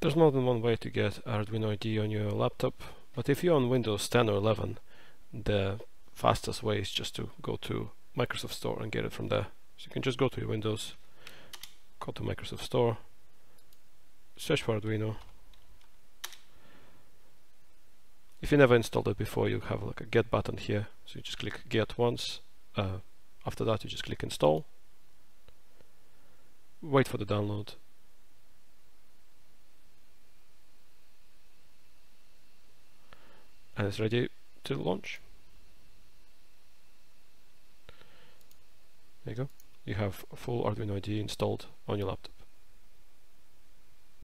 There's more than one way to get Arduino IDE on your laptop, but if you're on Windows 10 or 11, the fastest way is just to go to Microsoft Store and get it from there. So you can just go to your Windows, go to Microsoft Store, search for Arduino. If you never installed it before, you have like a get button here. So you just click get once. Uh, after that, you just click install. Wait for the download. And it's ready to launch. There you go. You have full Arduino IDE installed on your laptop.